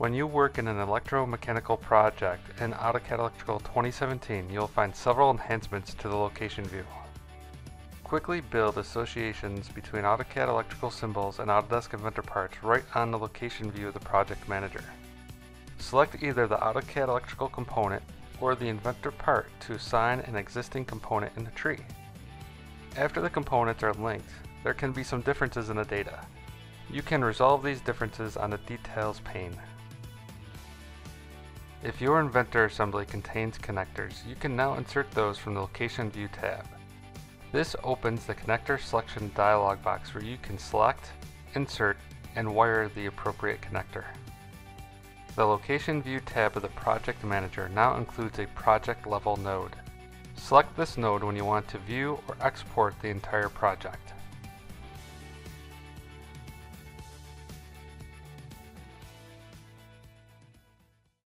When you work in an electromechanical project in AutoCAD Electrical 2017, you'll find several enhancements to the location view. Quickly build associations between AutoCAD electrical symbols and Autodesk Inventor parts right on the location view of the project manager. Select either the AutoCAD electrical component or the Inventor part to assign an existing component in the tree. After the components are linked, there can be some differences in the data. You can resolve these differences on the Details pane. If your Inventor assembly contains connectors, you can now insert those from the Location View tab. This opens the connector selection dialog box where you can select, insert, and wire the appropriate connector. The Location View tab of the Project Manager now includes a project level node. Select this node when you want to view or export the entire project.